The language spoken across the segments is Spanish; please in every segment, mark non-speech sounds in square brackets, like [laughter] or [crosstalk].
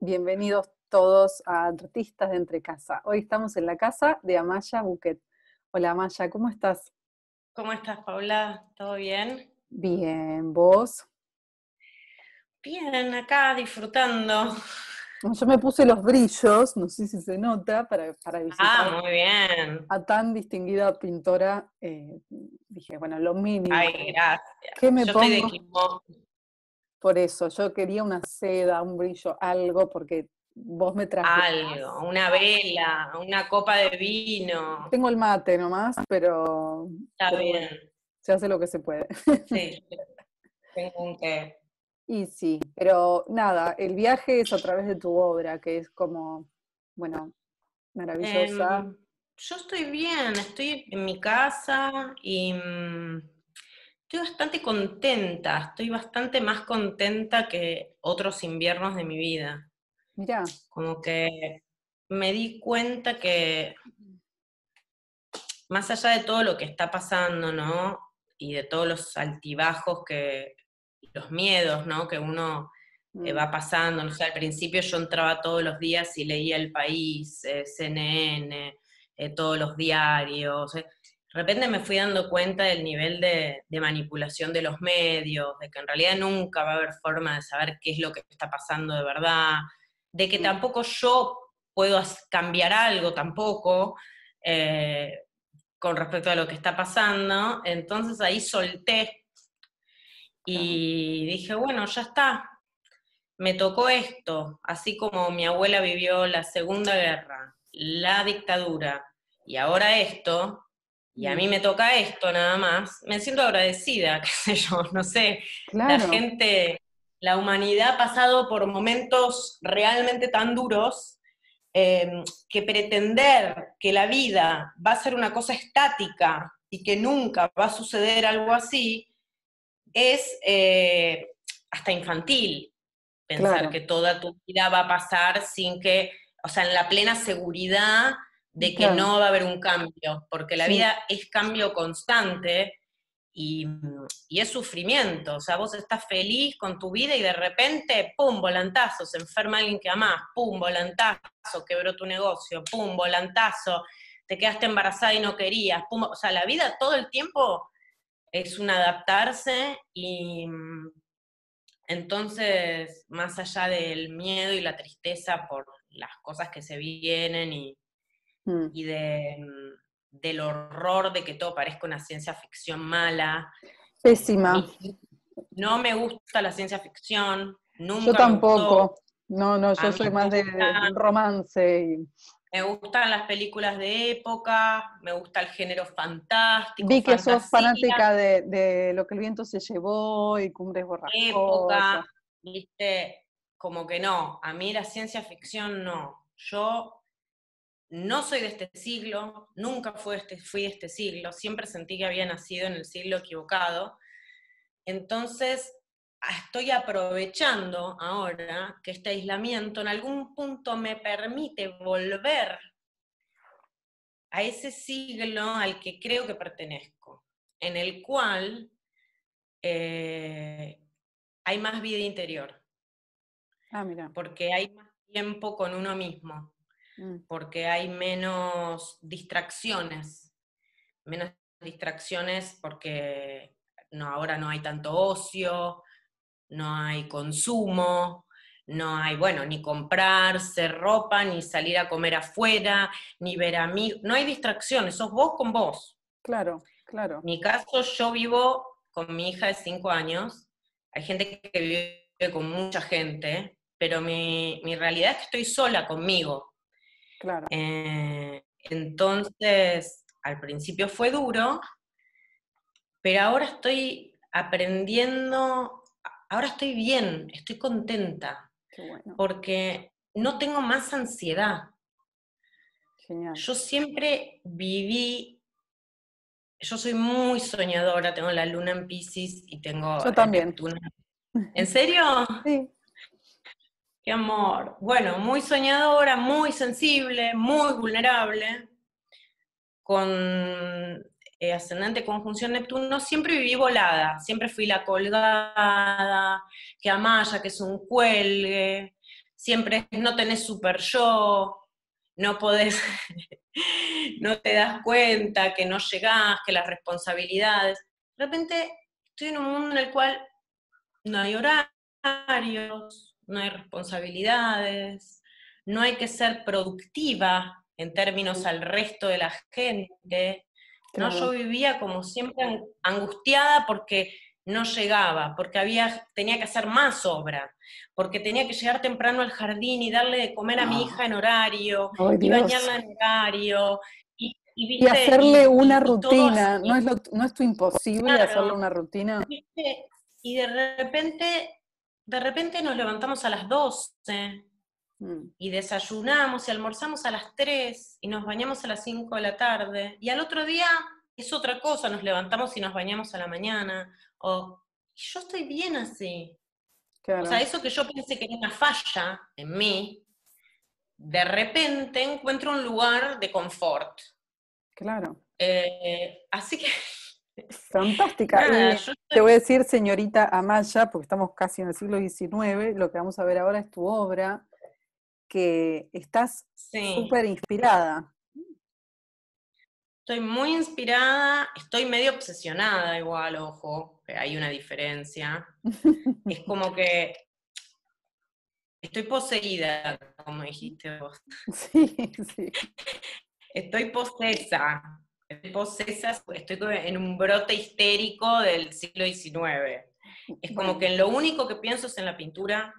Bienvenidos todos a Artistas de Entre Casa. Hoy estamos en la casa de Amaya Buquet. Hola Amaya, ¿cómo estás? ¿Cómo estás, Paula? ¿Todo bien? Bien, ¿vos? Bien, acá disfrutando. Yo me puse los brillos, no sé si se nota, para, para visitar Ah, muy bien. a tan distinguida pintora. eh, dije, bueno, lo mínimo. Ay, gracias. ¿Qué me Yo estoy de pongo? Por eso, yo quería una seda, un brillo, algo, porque vos me trajiste. Algo, una vela, una copa de vino. Tengo el mate nomás, pero Está pero bueno. bien. se hace lo que se puede. Sí, tengo un té. Y sí, pero nada, el viaje es a través de tu obra, que es como, bueno, maravillosa. Em, yo estoy bien, estoy en mi casa y mm, estoy bastante contenta. Estoy bastante más contenta que otros inviernos de mi vida. Mirá, Como que me di cuenta que más allá de todo lo que está pasando, ¿no? Y de todos los altibajos que, los miedos, ¿no? Que uno eh, mm, va pasando, no sé, al principio yo entraba todos los días y leía El País, eh, CNN, eh, todos los diarios. De repente me fui dando cuenta del nivel de, de manipulación de los medios, de que en realidad nunca va a haber forma de saber qué es lo que está pasando de verdad, de que tampoco yo puedo cambiar algo tampoco eh, con respecto a lo que está pasando. Entonces ahí solté y dije, bueno, ya está, me tocó esto, así como mi abuela vivió la Segunda Guerra, la dictadura y ahora esto, y a mí me toca esto nada más, me siento agradecida, [laughs] qué sé yo, no sé, la claro, gente, la humanidad ha pasado por momentos realmente tan duros eh, que pretender que la vida va a ser una cosa estática y que nunca va a suceder algo así, es eh, hasta infantil pensar Claro. que toda tu vida va a pasar sin que, o sea, en la plena seguridad de que Claro. no va a haber un cambio, porque la Sí. vida es cambio constante y, y es sufrimiento, o sea, vos estás feliz con tu vida y de repente, pum, volantazo, se enferma alguien que amás, pum, volantazo, quebró tu negocio, pum, volantazo, te quedaste embarazada y no querías, pum, o sea, la vida todo el tiempo es un adaptarse y mm, entonces, más allá del miedo y la tristeza por las cosas que se vienen y, Mm. y de, mm, del horror de que todo parezca una ciencia ficción mala, Pésima. no me gusta la ciencia ficción, nunca Yo tampoco. No, no, yo A soy más de romance. y- Me gustan las películas de época, me gusta el género fantástico, Vi que sos fanática de, de Lo que el viento se llevó y Cumbres Borrascosas. época, viste, como que no, a mí la ciencia ficción no. Yo no soy de este siglo, nunca fui de este, fui de este siglo, siempre sentí que había nacido en el siglo equivocado. Entonces, estoy aprovechando ahora que este aislamiento en algún punto me permite volver a ese siglo al que creo que pertenezco, en el cual eh, hay más vida interior, Ah, mira. porque hay más tiempo con uno mismo, Mm, porque hay menos distracciones, menos distracciones porque no, ahora no hay tanto ocio, no hay consumo, no hay, bueno, ni comprarse ropa, ni salir a comer afuera, ni ver amigos, no hay distracciones, sos vos con vos. Claro, claro. En mi caso, yo vivo con mi hija de 5 años. Hay gente que vive con mucha gente, pero mi, mi realidad es que estoy sola conmigo. Claro. Eh, entonces, al principio fue duro, pero ahora estoy aprendiendo, ahora estoy bien, estoy contenta, Qué bueno. porque no tengo más ansiedad. Genial. Yo siempre viví, yo soy muy soñadora, tengo la luna en Pisces y tengo Yo también. [laughs] ¿En serio? Sí, Qué amor. Bueno, muy soñadora, muy sensible, muy vulnerable, con eh, ascendente conjunción Neptuno, siempre viví volada, siempre fui la colgada, que Amaya, que es un cuelgue, siempre no tenés super yo, no podés, [laughs] no te das cuenta que no llegás, que las responsabilidades. De repente estoy en un mundo en el cual no hay horarios, no hay responsabilidades, no hay que ser productiva en términos al resto de la gente. ¿no? Yo vivía como siempre angustiada porque no llegaba, porque había, tenía que hacer más obra, porque tenía que llegar temprano al jardín y darle de comer a mi hija en horario, y bañarla en horario. Y, hacerle una rutina, ¿No, es ¿no es tu imposible hacerle una rutina? Y de repente, de repente nos levantamos a las 12 mm. y desayunamos y almorzamos a las 3 y nos bañamos a las 5 de la tarde y al otro día es otra cosa, nos levantamos y nos bañamos a la mañana o yo estoy bien así. O sea, eso que yo pensé que era una falla en mí, de repente encuentro un lugar de confort. Claro. Eh, así que... [laughs] Fantástica. Te voy a decir, señorita Amaya, porque estamos casi en el siglo XIX, lo que vamos a ver ahora es tu obra, que estás súper inspirada. Estoy muy inspirada, estoy medio obsesionada igual, ojo, que hay una diferencia. [laughs] es como que estoy poseída, como dijiste vos. Sí, sí. Estoy posesa, estoy posesa, estoy en un brote histérico del siglo XIX. Es como que lo único que pienso es en la pintura,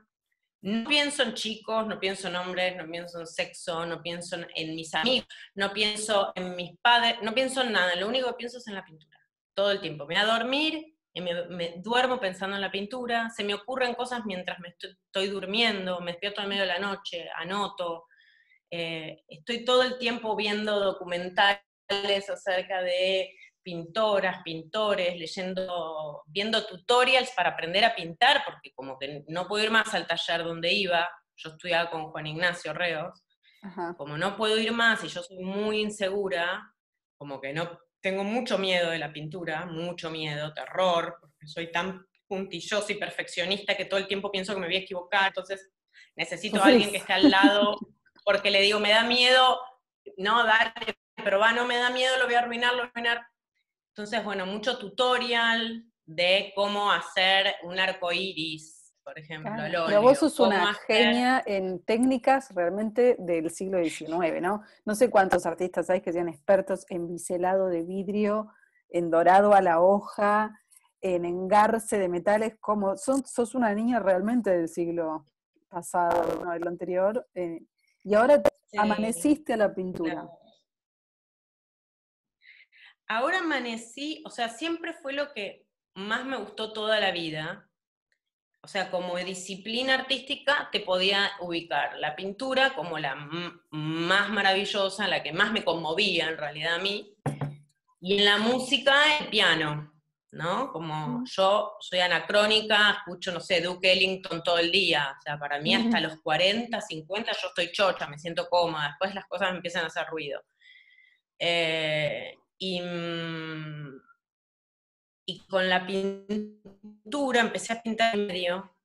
no pienso en chicos, no pienso en hombres, no pienso en sexo, no pienso en, mis amigos, no pienso en mis padres, no pienso en nada, lo único que pienso es en la pintura, todo el tiempo. Me voy a dormir y me, duermo pensando en la pintura, se me ocurren cosas mientras me estoy, durmiendo, me despierto en medio de la noche, anoto, eh, estoy todo el tiempo viendo documentales acerca de pintoras, pintores, leyendo, viendo tutorials para aprender a pintar, porque como que no puedo ir más al taller donde iba, yo estudiaba con Juan Ignacio Reos, como no puedo ir más y yo soy muy insegura, como que no tengo mucho miedo de la pintura, mucho miedo, terror, porque soy tan puntillosa y perfeccionista que todo el tiempo pienso que me voy a equivocar, entonces necesito a alguien que esté al lado, [laughs] porque le digo, me da miedo, no, dale, pero va, no me da miedo, lo voy a arruinar, lo voy a arruinar. Entonces, bueno, mucho tutorial de cómo hacer un arco iris, por ejemplo. pero vos sos una genia en técnicas realmente del siglo XIX, ¿no? No sé cuántos artistas hay que sean expertos en biselado de vidrio, en dorado a la hoja, en engarce de metales, como son, sos una niña realmente del siglo pasado, no, del anterior, eh, y ahora amaneciste a la pintura. Ahora amanecí, o sea, siempre fue lo que más me gustó toda la vida. O sea, como disciplina artística te podía ubicar la pintura como la más maravillosa, la que más me conmovía en realidad a mí, y en la música el piano, ¿no? Como yo soy anacrónica, escucho, no sé, Duke Ellington todo el día, o sea, para mí hasta los 40, 50 yo estoy chocha, me siento cómoda, después las cosas me empiezan a hacer ruido. Eh, Mm, y, con la pintura empecé a pintar en medio.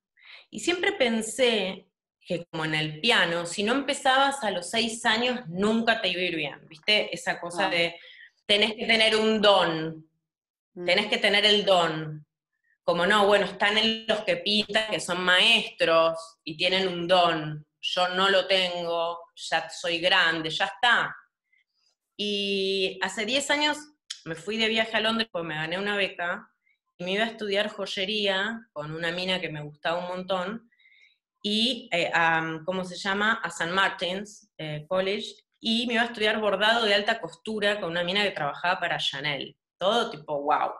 Y siempre pensé que como en el piano, si no empezabas a los seis años, nunca te iba a ir bien, ¿viste? Esa cosa de tenés que tener un don, mm. tenés que tener el don. Como no, bueno, están en los que pintan, que son maestros y tienen un don. Yo no lo tengo, ya soy grande, ya está. Y hace 10 años me fui de viaje a Londres porque me gané una beca y me iba a estudiar joyería con una mina que me gustaba un montón y, eh, ¿cómo se llama? A St. Martin's eh, College y me iba a estudiar bordado de alta costura con una mina que trabajaba para Chanel. Todo tipo, wow.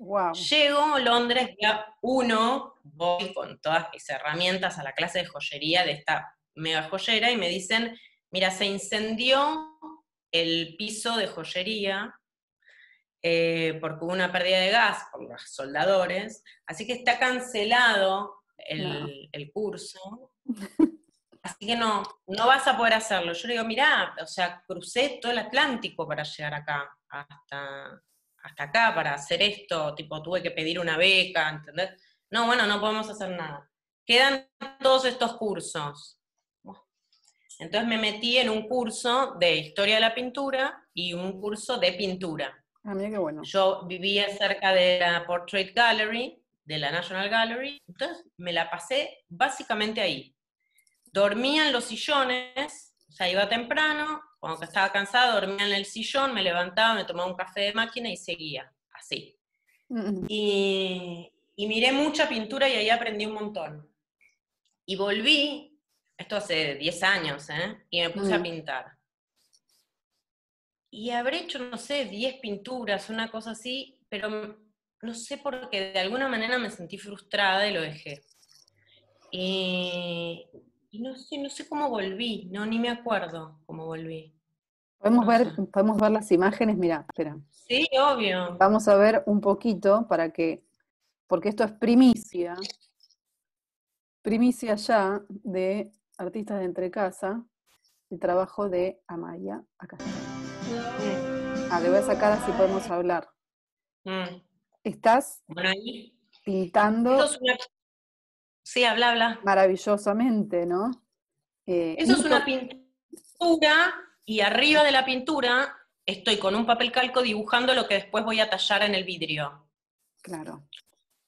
wow. Llego a Londres, día uno, voy con todas mis herramientas a la clase de joyería de esta mega joyera y me dicen, mira, se incendió el piso de joyería eh, porque hubo una pérdida de gas por los soldadores, así que está cancelado el, curso. [laughs] Así que no, no vas a poder hacerlo. Yo le digo, mirá, o sea, crucé todo el Atlántico para llegar acá, hasta, hasta acá, para hacer esto, tipo, tuve que pedir una beca, ¿entendés? No, bueno, no podemos hacer nada. Quedan todos estos cursos. Entonces me metí en un curso de historia de la pintura y un curso de pintura. Ah, mira qué bueno. Yo vivía cerca de la Portrait Gallery, de la National Gallery, entonces me la pasé básicamente ahí. Dormía en los sillones, o sea, iba temprano, cuando estaba cansada dormía en el sillón, me levantaba, me tomaba un café de máquina y seguía, así. y, y miré mucha pintura y ahí aprendí un montón. Y volví, esto hace 10 años, ¿eh? y me puse a mm. pintar. Y habré hecho, no sé, 10 pinturas, una cosa así, pero no sé por qué, de alguna manera me sentí frustrada y lo dejé. Y, no sé, no sé cómo volví, no, ni me acuerdo cómo volví. Podemos, ver, podemos ver las imágenes, mira, espera. Sí, obvio. Vamos a ver un poquito para que porque esto es primicia, primicia ya de artistas de entre casa, el trabajo de Amaya. Acá está. Ah, le voy a sacar así podemos hablar. Mm. Estás pintando. Sí, habla, habla. Maravillosamente, ¿no? Eh, Eso es una pintura y arriba de la pintura estoy con un papel calco dibujando lo que después voy a tallar en el vidrio. Claro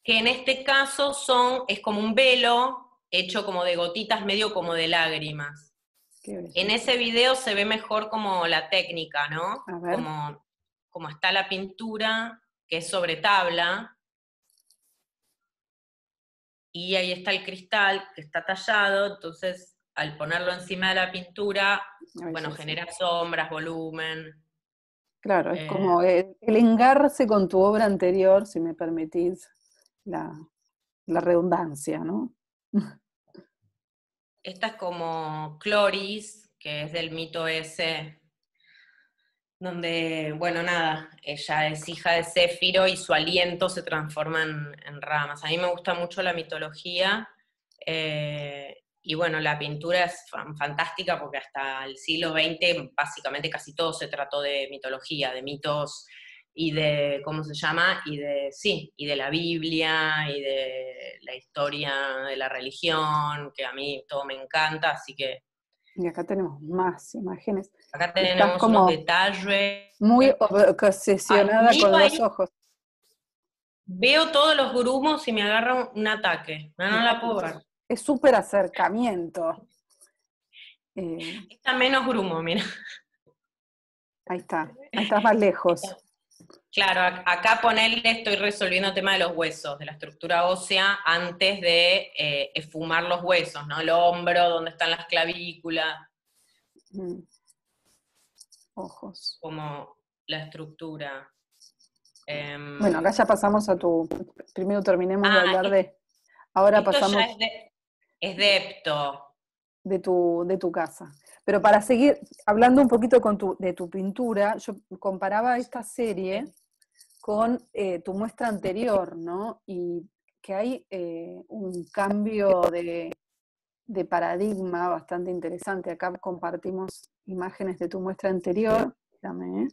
que en este caso son, es como un velo hecho como de gotitas, medio como de lágrimas. En ese video se ve mejor como la técnica, ¿no? Como, como está la pintura, que es sobre tabla, y ahí está el cristal que está tallado, entonces al ponerlo encima de la pintura, bueno, genera sombras, volumen. Claro, es como el, el, engarce con tu obra anterior, si me permitís la, redundancia, ¿no? Esta es como Cloris, que es del mito ese, donde, bueno, nada, ella es hija de Céfiro y su aliento se transforma en, ramas. A mí me gusta mucho la mitología, eh, y bueno, la pintura es fantástica porque hasta el siglo XX básicamente casi todo se trató de mitología, de mitos y de, ¿cómo se llama? Y de, sí, y de la Biblia, y de la historia de la religión, que a mí todo me encanta, así que... Y acá tenemos más imágenes. Acá tenemos como detalles. Muy obsesionada con los ojos. Veo todos los grumos y me agarra un ataque. No, no la puedo ver. Es súper acercamiento. Eh, está menos grumo, mira. Ahí está, ahí estás más lejos. Claro, acá ponerle estoy resolviendo el tema de los huesos, de la estructura ósea, antes de eh, esfumar los huesos, ¿no? El hombro, donde están las clavículas. Mm. Ojos. Como la estructura. Em, bueno, acá ya pasamos a tu. Primero terminemos de ah, hablar de. Ahora pasamos. es, de, es de Epto. De tu, de tu casa. Pero para seguir hablando un poquito con tu, de tu pintura, yo comparaba esta serie con eh, tu muestra anterior, ¿no? Y que hay eh, un cambio de, paradigma bastante interesante. Acá compartimos imágenes de tu muestra anterior. Dame, ¿eh?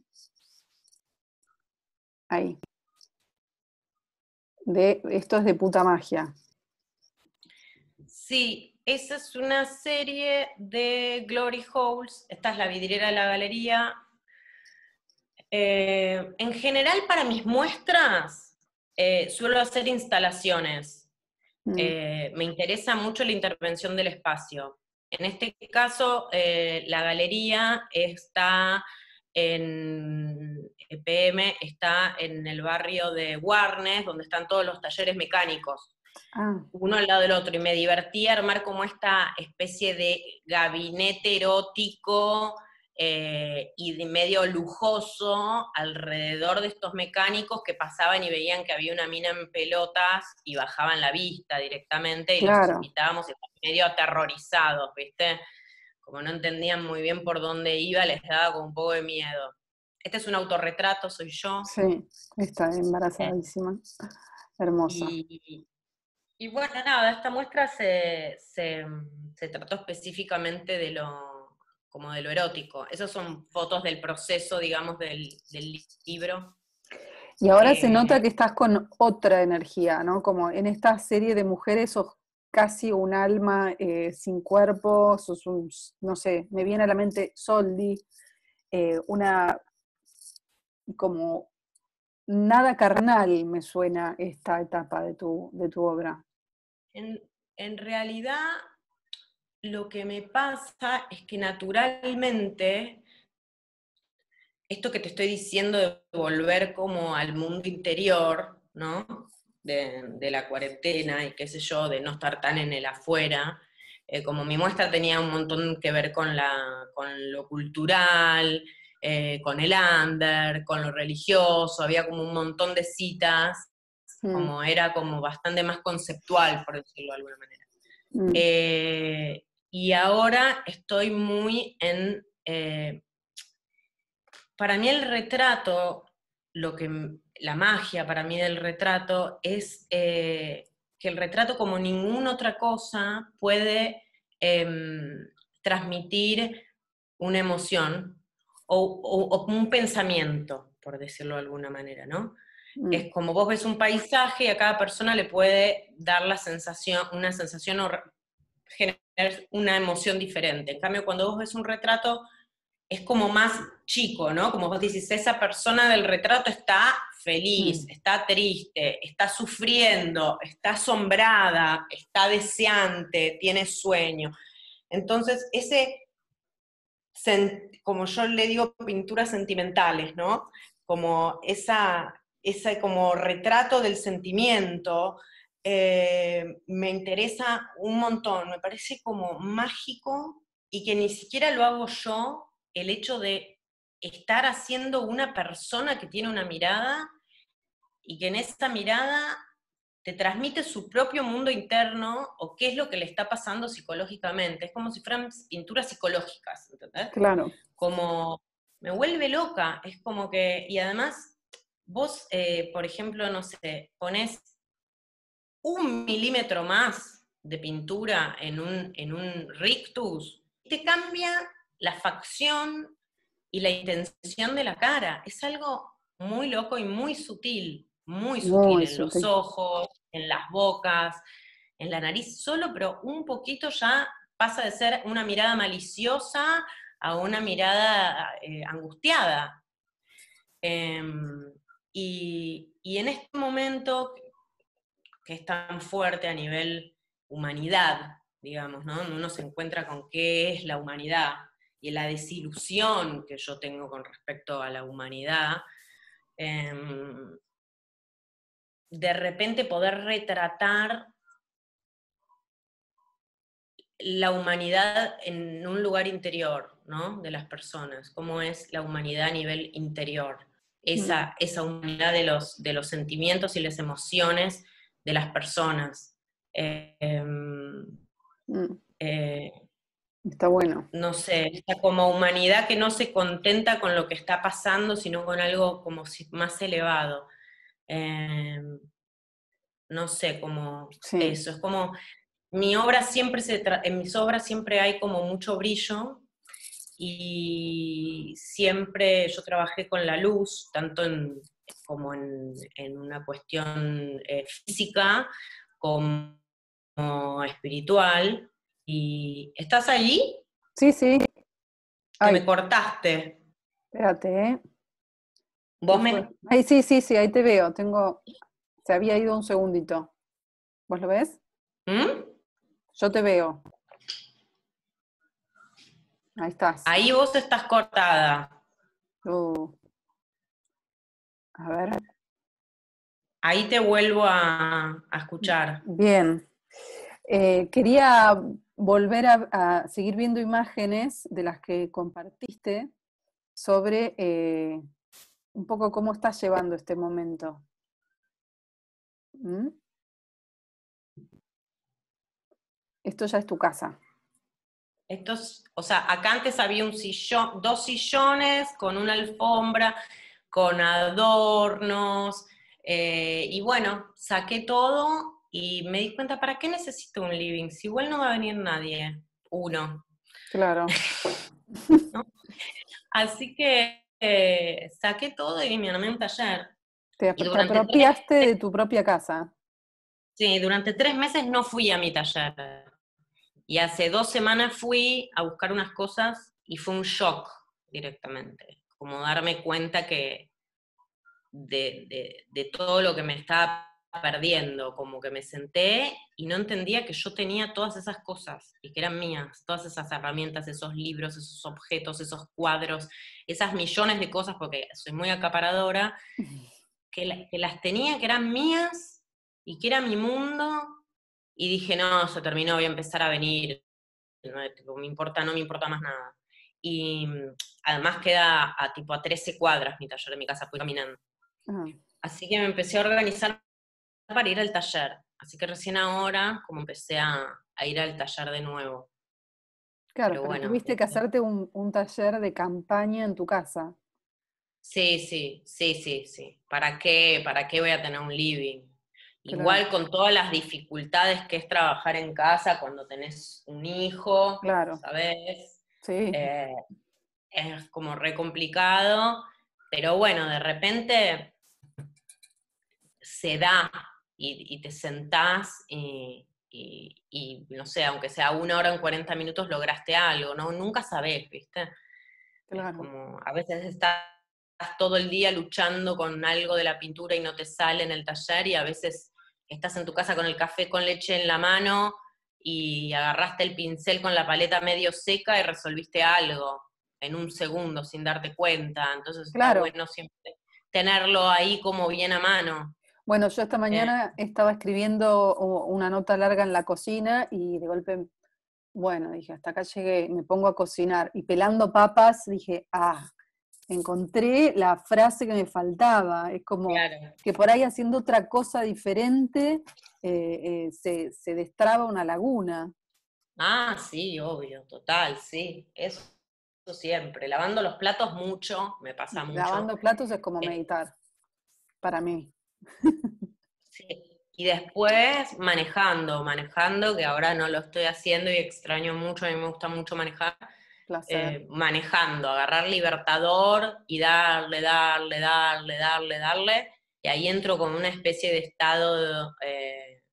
Ahí. De, esto es de puta magia. Sí, esa es una serie de Glory Holes. Esta es la vidriera de la galería. Eh, en general, para mis muestras, eh, suelo hacer instalaciones. Mm. Eh, me interesa mucho la intervención del espacio. En este caso, la galería está en EPM, está en el barrio de Warnes, donde están todos los talleres mecánicos. Ah. uno al lado del otro, y me divertí armar como esta especie de gabinete erótico eh, y de medio lujoso alrededor de estos mecánicos que pasaban y veían que había una mina en pelotas y bajaban la vista directamente y los invitábamos medio aterrorizados, ¿viste? Como no entendían muy bien por dónde iba, les daba como un poco de miedo. Este es un autorretrato, soy yo. Sí, está embarazadísima. Hermosa. Y, bueno, nada, esta muestra se, se trató específicamente de lo como de lo erótico. Esas son fotos del proceso, digamos, del, libro. Y ahora se nota eh, que estás con otra energía, ¿no? Como en esta serie de mujeres sos casi un alma eh, sin cuerpo, sos un, no sé, me viene a la mente Soldi, eh, una como nada carnal me suena esta etapa de tu, de tu obra. En, en realidad, lo que me pasa es que naturalmente esto que te estoy diciendo de volver como al mundo interior, ¿no? De, la cuarentena y qué sé yo, de no estar tan en el afuera, eh, como mi muestra tenía un montón que ver con, la, con lo cultural, eh, con el under, con lo religioso, había como un montón de citas, mm. como era como bastante más conceptual, por decirlo de alguna manera. Mm. Eh, y ahora estoy muy en para mí el retrato, lo que, la magia para mí del retrato es eh, que el retrato como ninguna otra cosa puede em, transmitir una emoción o, un pensamiento, por decirlo de alguna manera, ¿no? Mm. Es como vos ves un paisaje y a cada persona le puede dar la sensación, una sensación o generar una emoción diferente. En cambio, cuando vos ves un retrato, es como más chico, ¿no? Como vos dices, esa persona del retrato está feliz, mm. está triste, está sufriendo, está asombrada, está deseante, tiene sueño. Entonces, ese, como yo le digo, pinturas sentimentales, ¿no? Como esa, ese como retrato del sentimiento, eh, me interesa un montón, me parece como mágico y que ni siquiera lo hago yo, el hecho de estar haciendo una persona que tiene una mirada y que en esa mirada te transmite su propio mundo interno o qué es lo que le está pasando psicológicamente. Es como si fueran pinturas psicológicas, ¿entendés? Claro. Como me vuelve loca, es como que, y además, vos, eh, por ejemplo, no sé, pones un milímetro más de pintura en un, en un rictus, te cambia la facción y la intención de la cara. Es algo muy loco y muy sutil, muy sutil en los ojos, en las bocas, en la nariz solo, pero un poquito ya pasa de ser una mirada maliciosa a una mirada eh, angustiada. Em, y, y, en este momento que es tan fuerte a nivel humanidad, digamos, ¿no? Uno se encuentra con qué es la humanidad, y la desilusión que yo tengo con respecto a la humanidad, em, de repente poder retratar la humanidad en un lugar interior, ¿no? De las personas, cómo es la humanidad a nivel interior, esa, esa humanidad de los, de los sentimientos y las emociones de las personas. Em, mm. eh, Está bueno. No sé, esta como humanidad que no se contenta con lo que está pasando, sino con algo como más elevado. Em, no sé, como eso. Es como, mi obra siempre se en mis obras siempre hay como mucho brillo y siempre yo trabajé con la luz, tanto en, como en, una cuestión eh, física como espiritual. ¿Y estás allí? Sí, sí. Que me cortaste. Espérate, ¿eh? ¿Vos me... Ay, sí, sí, sí, ahí te veo. Tengo... Se había ido un segundito. ¿Vos lo ves? ¿Mm? Yo te veo. Ahí estás. Ahí vos estás cortada. Uh. A ver. Ahí te vuelvo a, a escuchar. Bien. Eh, quería volver a, seguir viendo imágenes de las que compartiste sobre eh, un poco cómo estás llevando este momento. ¿Mm? Esto ya es tu casa. Estos, o sea, acá antes había un sillón, dos sillones con una alfombra, con adornos, eh, y bueno, saqué todo y me di cuenta, ¿para qué necesito un living? Si igual no va a venir nadie, uno. Claro. [laughs] Así que eh, saqué todo y me armé un taller. Te, apropiaste de tu propia casa. Sí, durante tres meses no fui a mi taller. Y hace dos semanas fui a buscar unas cosas y fue un shock directamente. Como darme cuenta que de, de todo lo que me estaba perdiendo, como que me senté y no entendía que yo tenía todas esas cosas y que eran mías, todas esas herramientas, esos libros, esos objetos, esos cuadros, esas millones de cosas, porque soy muy acaparadora, [laughs] que, las tenía, que eran mías y que era mi mundo, y dije, no, se terminó, voy a empezar a venir, no me importa, no me importa más nada. Y mm, además queda a tipo a 13 cuadras mi taller de mi casa, fui caminando. Así que me empecé a organizar para ir al taller. Así que recién ahora, como empecé a, ir al taller de nuevo. Claro, pero, tuviste que hacerte un, taller de campaña en tu casa. Sí, sí, sí, sí, sí. ¿Para qué, para qué voy a tener un living? Igual con todas las dificultades que es trabajar en casa cuando tenés un hijo, claro. ¿sabes? Sí. Eh, es como re complicado, pero bueno, de repente se da y, te sentás y, no sé, aunque sea una hora en 40 minutos, lograste algo, ¿no? Nunca sabés, ¿viste? Como a veces estás todo el día luchando con algo de la pintura y no te sale en el taller y a veces estás en tu casa con el café con leche en la mano y agarraste el pincel con la paleta medio seca y resolviste algo en un segundo sin darte cuenta. Entonces claro. bueno siempre tenerlo ahí como bien a mano. Bueno, yo esta eh. mañana estaba escribiendo una nota larga en la cocina y de golpe, bueno, dije, hasta acá llegué, me pongo a cocinar y pelando papas, dije, ah, encontré la frase que me faltaba. Es como que por ahí haciendo otra cosa diferente eh, eh, se, se, destraba una laguna. Ah, sí, obvio, total, sí. Eso, siempre. Lavando los platos mucho, me pasa mucho. Lavando platos es como meditar, para mí. Y después manejando, manejando, que ahora no lo estoy haciendo y extraño mucho, a mí me gusta mucho manejar. Eh, manejando, agarrar libertador y darle, darle, darle, darle, darle. Y ahí entro con una especie de estado, eh,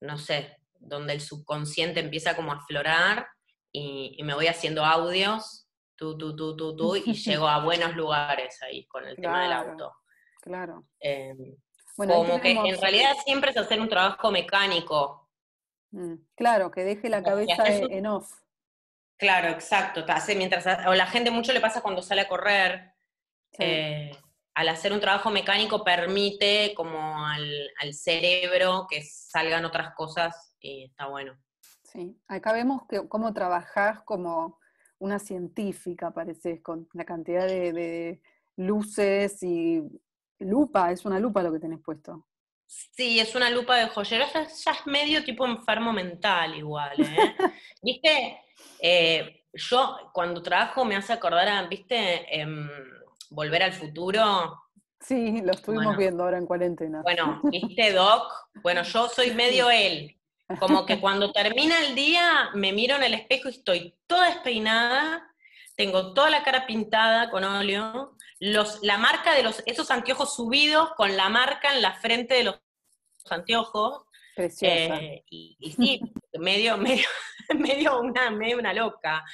no sé, donde el subconsciente empieza como a aflorar y, me voy haciendo audios, tú, tú, tú, tú, tú, y [laughs] llego a buenos lugares ahí con el tema del auto. Claro. Em, como que en realidad siempre es hacer un trabajo mecánico. Mm, claro, que deje la cabeza en off. Claro, exacto. Hace mientras, o la gente mucho le pasa cuando sale a correr. Eh, al hacer un trabajo mecánico permite como al, cerebro que salgan otras cosas y está bueno. Sí, acá vemos que, cómo trabajás como una científica, pareces, con la cantidad de luces y Lupa, es una lupa lo que tenés puesto. Sí, es una lupa de joyero, ya, es medio tipo enfermo mental igual, ¿eh? [laughs] Viste, eh, yo cuando trabajo me hace acordar a, viste, em, Volver al Futuro. Sí, lo estuvimos viendo ahora en cuarentena. Bueno, viste, Doc, bueno, yo soy medio él. Como que cuando termina el día me miro en el espejo y estoy toda despeinada, tengo toda la cara pintada con óleo, la marca de los, esos anteojos subidos con la marca en la frente de los anteojos. Preciosa. Eh, y, sí, [laughs] medio, medio, [laughs] medio una, medio una loca.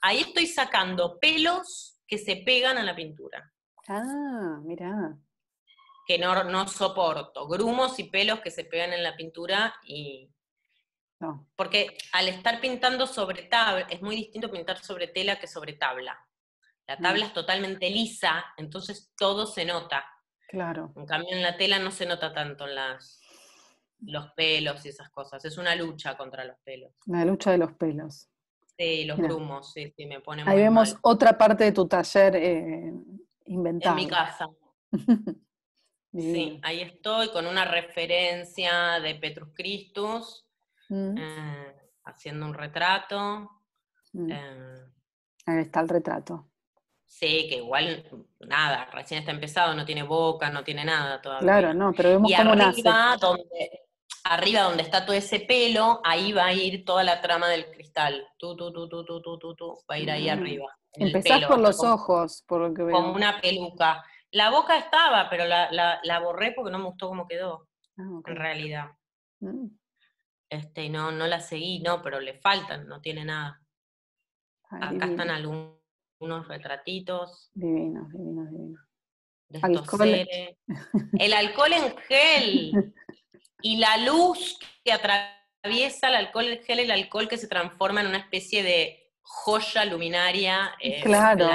Ahí estoy sacando pelos que se pegan a la pintura. Ah, mira. Que no, no soporto. Grumos y pelos que se pegan en la pintura y. No. Porque al estar pintando sobre tabla, es muy distinto pintar sobre tela que sobre tabla. La mm. tabla es totalmente lisa, entonces todo se nota. Claro. En cambio, en la tela no se nota tanto las, los pelos y esas cosas. Es una lucha contra los pelos. La lucha de los pelos. Sí, los grumos, sí, sí, me pone Ahí vemos otra parte de tu taller eh, inventado. En mi casa. [laughs] sí, ahí estoy con una referencia de Petrus Christus, mm. eh, haciendo un retrato. Mm. Eh, ahí está el retrato. Sí, que igual, nada, recién está empezado, no tiene boca, no tiene nada todavía. Claro, no, pero vemos y cómo arriba, Donde, arriba donde está todo ese pelo, ahí va a ir toda la trama del cristal. Tú, tú, tú, tú, tú, tú, tú, va a ir ahí mm. arriba. Empezás por los ojos, por lo que veo. Como una peluca. La boca estaba, pero la, la, la borré porque no me gustó cómo quedó, ah, en realidad. Mm. Este, no, no la seguí, no, pero le faltan, no tiene nada. Acá están algunos retratitos. Divinos, divinos, divinos. De estos seres. El alcohol en gel [laughs] y la luz que atraviesa el alcohol en gel, el alcohol que se transforma en una especie de joya luminaria eh, claro.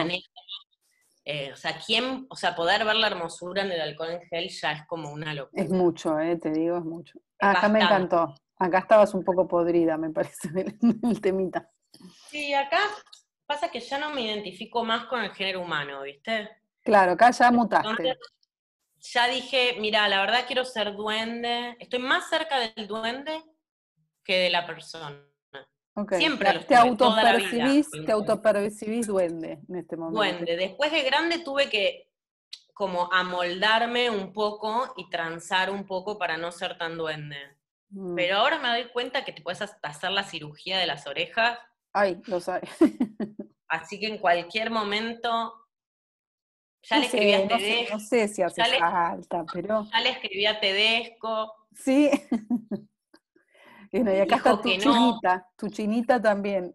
Eh, o sea, ¿quién, o sea, poder ver la hermosura en el alcohol en gel ya es como una locura. Es mucho, eh, te digo, es mucho. acá me encantó. Acá estabas un poco podrida, me parece, [laughs] el temita. Sí, acá pasa que ya no me identifico más con el género humano, ¿viste? Claro, acá ya mutaste. Ya dije, mira, la verdad quiero ser duende. Estoy más cerca del duende que de la persona. Siempre lo te autopercibís, te autopercibís duende en este momento. Duende. Después de grande tuve que como amoldarme un poco y transar un poco para no ser tan duende. Mm. Pero ahora me doy cuenta que te puedes hacer la cirugía de las orejas. Ay, lo sabes. [laughs] Así que en cualquier momento ya le escribí a Tedesco. No sé, si hace falta, pero. Ya le escribí a Tedesco. Sí. [laughs] Bueno, y acá está tu chinita, tu chinita también.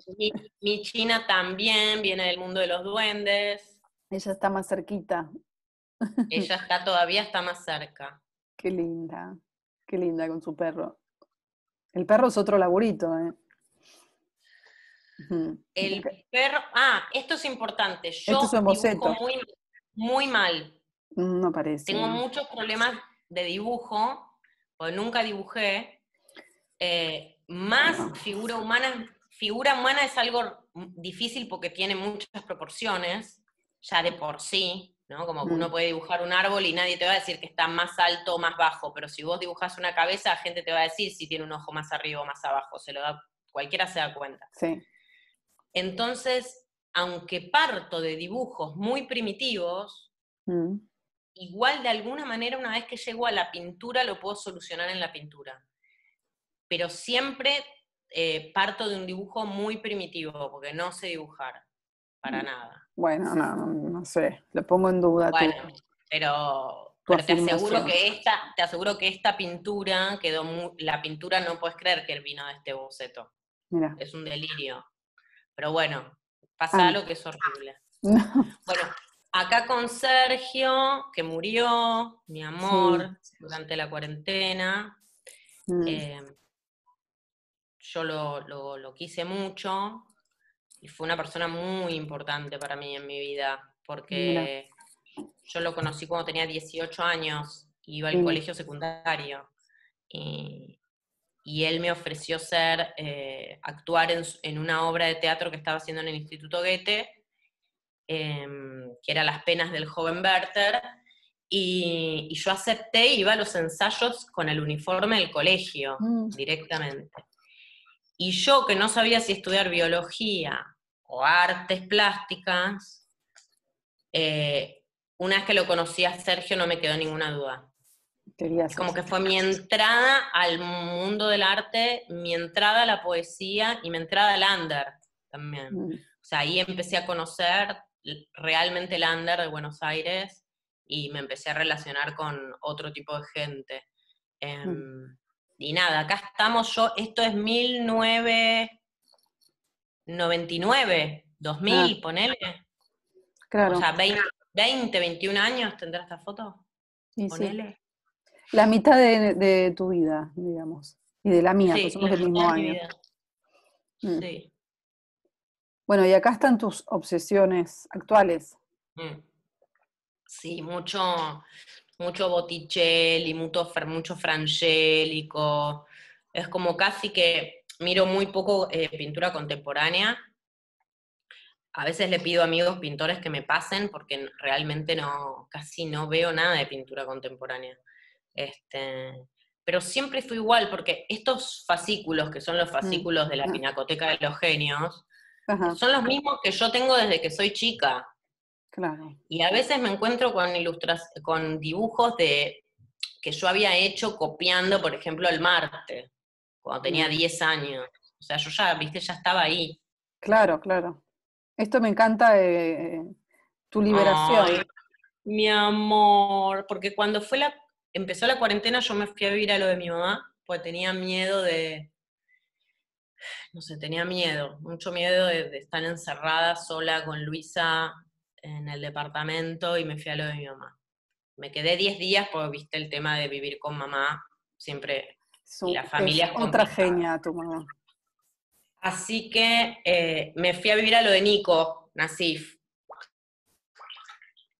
Mi, china también viene del mundo de los duendes. Ella está más cerquita. Ella está todavía está más cerca. Qué linda, qué linda con su perro. El perro es otro laburito, ¿eh? El perro, ah, esto es importante. Yo esto es muy, muy mal. No parece. Tengo muchos problemas de dibujo, porque nunca dibujé. Eh, más figura humana, figura humana es algo difícil porque tiene muchas proporciones, ya de por sí, ¿no? Como que uno mm. puede dibujar un árbol y nadie te va a decir que está más alto o más bajo, pero si vos dibujas una cabeza, la gente te va a decir si tiene un ojo más arriba o más abajo, se lo da, cualquiera se da cuenta. Sí. Entonces, aunque parto de dibujos muy primitivos, mm. igual de alguna manera una vez que llego a la pintura lo puedo solucionar en la pintura pero siempre eh, parto de un dibujo muy primitivo, porque no sé dibujar, para mm. nada. Bueno, no, no, sé, lo pongo en duda. Bueno, pero, te aseguro que esta, te aseguro que esta pintura quedó muy, la pintura no puedes creer que vino de este boceto. Mira. Es un delirio. Pero bueno, pasa ah. algo que es horrible. [laughs] Bueno, acá con Sergio, que murió, mi amor, durante la cuarentena. Mm. Eh, yo lo, quise mucho y fue una persona muy importante para mí en mi vida, porque yo lo conocí cuando tenía 18 años, iba al colegio secundario y, él me ofreció ser, eh, actuar en, una obra de teatro que estaba haciendo en el Instituto Goethe, em, que era Las penas del joven Werther, y, yo acepté, iba a los ensayos con el uniforme del colegio mm. directamente. Y yo que no sabía si estudiar biología o artes plásticas, eh, una vez que lo conocí a Sergio no me quedó ninguna duda. Como que fue mi entrada al mundo del arte, mi entrada a la poesía y mi entrada al under también. Mm. O sea, ahí empecé a conocer realmente el under de Buenos Aires y me empecé a relacionar con otro tipo de gente. Em, mm y nada, acá estamos yo, esto es 1999, 2000, ah. ponele. Claro. O sea, 20, 21 años tendrá esta foto. ponele. La mitad de, tu vida, digamos. Y de la mía, que somos del mismo año. Mm. Sí. Bueno, y acá están tus obsesiones actuales. Mm. Sí, mucho, mucho Botticelli, mucho, mucho Frangélico, es como casi que miro muy poco eh, pintura contemporánea. A veces le pido a amigos pintores que me pasen porque realmente no, casi no veo nada de pintura contemporánea. Este, pero siempre fui igual, porque estos fascículos, que son los mm. fascículos de la ah. Pinacoteca de los Genios, son los mismos que yo tengo desde que soy chica. Claro. Y a veces me encuentro con, con dibujos de, que yo había hecho copiando, por ejemplo, el Marte, cuando tenía 10 mm. años. O sea, yo ya, viste, ya estaba ahí. Claro, claro. Esto me encanta, eh, tu liberación. mi amor, porque cuando fue la, empezó la cuarentena yo me fui a vivir a lo de mi mamá, pues tenía miedo de, no sé, tenía miedo, mucho miedo de, estar encerrada sola con Luisa en el departamento y me fui a lo de mi mamá. Me quedé 10 días porque viste el tema de vivir con mamá, siempre la familia es otra genia tu mamá. Así que eh, me fui a vivir a lo de Nico, Nasif,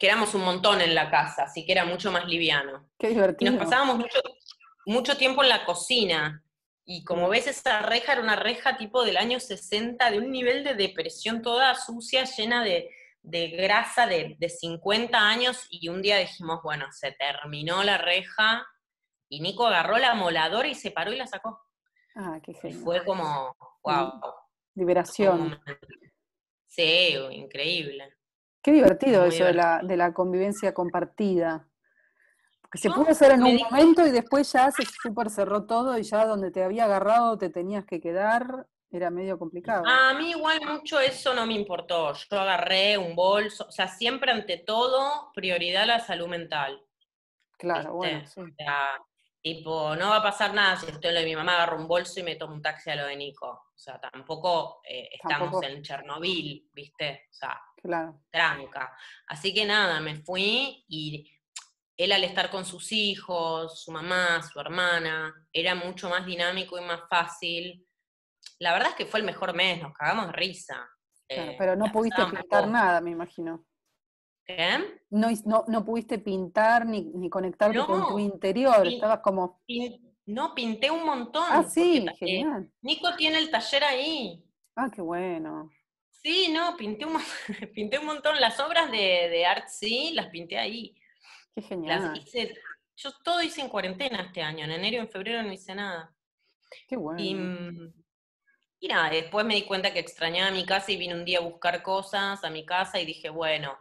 que éramos un montón en la casa, así que era mucho más liviano. Qué divertido. Y nos pasábamos mucho, mucho tiempo en la cocina. Y como ves, esa reja era una reja tipo del año 60, de un nivel de depresión toda sucia, llena de, grasa de, de, 50 años. Y un día dijimos, bueno, se terminó la reja. Y Nico agarró la moladora y se paró y la sacó. Ah, qué genial. Fue como, wow. Liberación. Sí, increíble. Qué divertido eso de la, de la convivencia compartida. Porque se pudo hacer en un momento y después ya se súper cerró todo y ya donde te había agarrado te tenías que quedar, era medio complicado. A mí igual mucho eso no me importó. Yo agarré un bolso, o sea, siempre ante todo, prioridad la salud mental. Claro, bueno, sí. Tipo, no va a pasar nada si estoy en lo de mi mamá, agarro un bolso y me tomo un taxi a lo de Nico. O sea, tampoco eh, estamos en Chernobyl, ¿viste? O sea, claro. tranca. Así que nada, me fui y él al estar con sus hijos, su mamá, su hermana, era mucho más dinámico y más fácil. La verdad es que fue el mejor mes, nos cagamos de risa. Claro, pero no pudiste pintar nada, me imagino. No, no, pudiste pintar ni, ni conectarte con tu interior, estabas como... no, pinté un montón. Ah, sí, eh, genial. Nico tiene el taller ahí. Ah, qué bueno. Sí, no, pinté un, [laughs] pinté un montón. Las obras de, de Art sí, las pinté ahí. Qué genial. yo todo hice en cuarentena este año, en enero y en febrero no hice nada. Qué bueno. Y, y nada, después me di cuenta que extrañaba mi casa y vine un día a buscar cosas a mi casa y dije, bueno,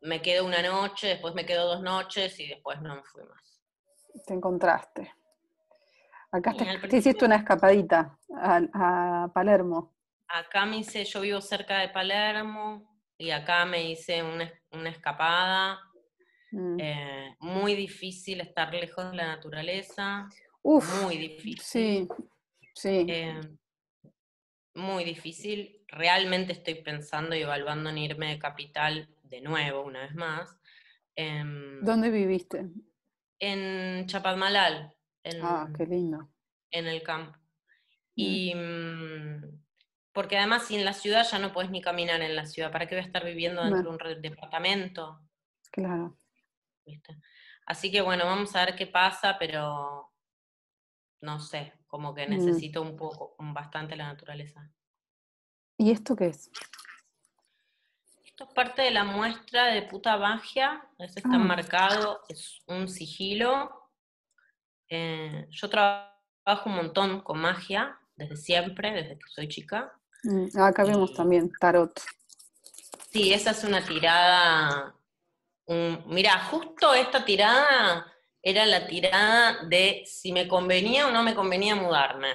me quedo una noche, después me quedo dos noches y después no me fui más. Te encontraste. Acá te, hiciste una escapadita a, Palermo. Acá me hice, yo vivo cerca de Palermo y acá me hice una, escapada. Mm. Eh, muy difícil estar lejos de la naturaleza. Uf, muy difícil. Sí, sí. Eh, muy difícil. Realmente estoy pensando y evaluando en irme de capital de nuevo, una vez más. Em, ¿Dónde viviste? En Chapadmalal. En, ah, qué lindo. En el campo. Mm. Y mm, porque además si en la ciudad ya no puedes ni caminar en la ciudad, ¿para qué voy a estar viviendo dentro de un departamento? Claro. Así que bueno, vamos a ver qué pasa, pero no sé, como que mm. necesito un poco, bastante la naturaleza. ¿Y esto qué es? Esto es parte de la muestra de puta magia, eso está ah. marcado, es un sigilo. Eh, yo trabajo un montón con magia, desde siempre, desde que soy chica. Mm, acá vemos también tarot. Sí, esa es una tirada. mira, justo esta tirada era la tirada de si me convenía o no me convenía mudarme.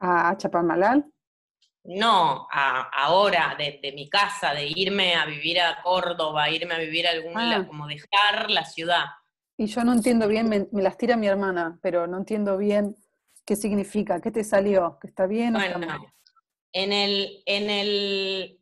¿A Chapamalal? no ahora de, mi casa, de irme a vivir a Córdoba, irme a vivir a algún ah. como dejar la ciudad. Y yo no entiendo bien, me, las tira mi hermana, pero no entiendo bien qué significa, qué te salió, que está bien o está mal. En el, en el,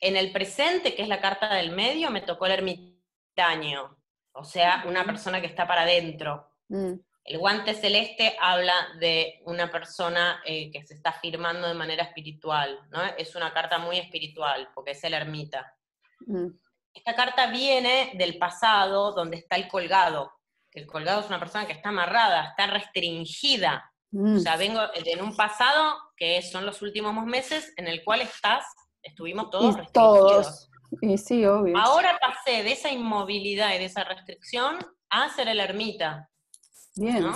en el presente, que es la carta del medio, me tocó el ermitaño, o sea, una persona que está para adentro. Mm. El guante celeste habla de una persona eh, que se está firmando de manera espiritual, ¿no? Es una carta muy espiritual, porque es el ermita. Mm. Esta carta viene del pasado, donde está el colgado. El colgado es una persona que está amarrada, está restringida. Mm. O sea, vengo en un pasado que son los últimos meses en el cual estás, estuvimos todos restringidos. Todos. Y sí, obvio. Ahora pasé de esa inmovilidad y de esa restricción a ser el ermita. Bien,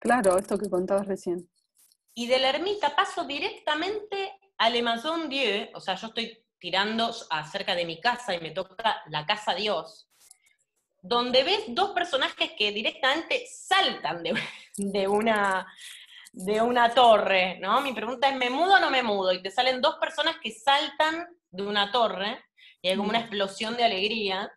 claro, esto que contabas recién. Y de la ermita paso directamente al Maison Dieu, o sea, yo estoy tirando acerca de mi casa y me toca la casa Dios, donde ves dos personajes que directamente saltan de, [laughs] de, una, de una torre, ¿no? Mi pregunta es, ¿me mudo o no me mudo? Y te salen dos personas que saltan de una torre y hay como una explosión de alegría,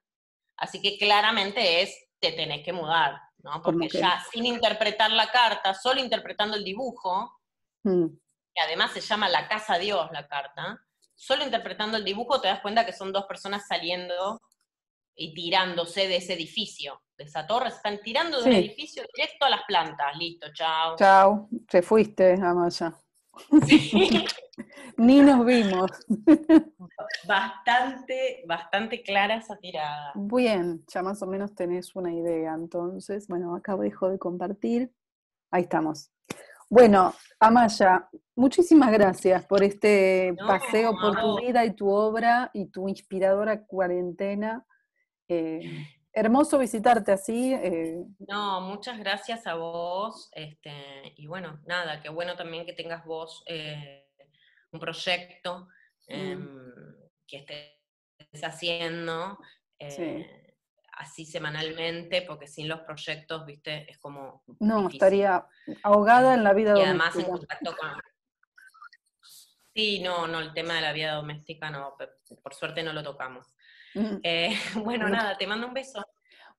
así que claramente es, te tenés que mudar. ¿no? Porque ya sin interpretar la carta, solo interpretando el dibujo, mm. que además se llama La Casa Dios la carta, solo interpretando el dibujo te das cuenta que son dos personas saliendo y tirándose de ese edificio, de esa torre, se están tirando de un edificio directo a las plantas. Listo, chao. Chao, te fuiste, Amaya. [laughs] Ni nos vimos. [laughs] Bastante, bastante clara esa tirada. Bien, ya más o menos tenés una idea. Entonces, bueno, acá dejo de compartir. Ahí estamos. Bueno, Amaya, muchísimas gracias por este paseo por tu vida y tu obra y tu inspiradora cuarentena. Eh, hermoso visitarte así. Eh. No, muchas gracias a vos. Este, y bueno, nada, qué bueno también que tengas vos eh, un proyecto mm. em, que estés haciendo. Así semanalmente, porque sin los proyectos, viste, es como. No, estaría ahogada en la vida doméstica. Y además en contacto con. Sí, no, no, el tema de la vida doméstica no, por suerte no lo tocamos. Eh, [laughs] bueno, nada, te mando un beso.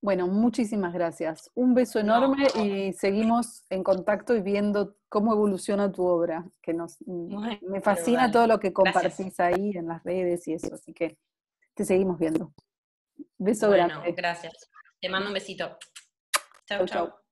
Bueno, muchísimas gracias. Un beso enorme y seguimos en contacto y viendo cómo evoluciona tu obra, que nos me fascina todo lo que compartís ahí en las redes y eso, así que te seguimos viendo. Beso bueno, Gracias. Te mando un besito. Chao, chao.